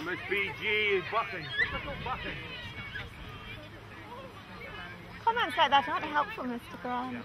Oh, Miss BG is bucking. Typical bucking. Comments like that aren't helpful, Mr. Grant.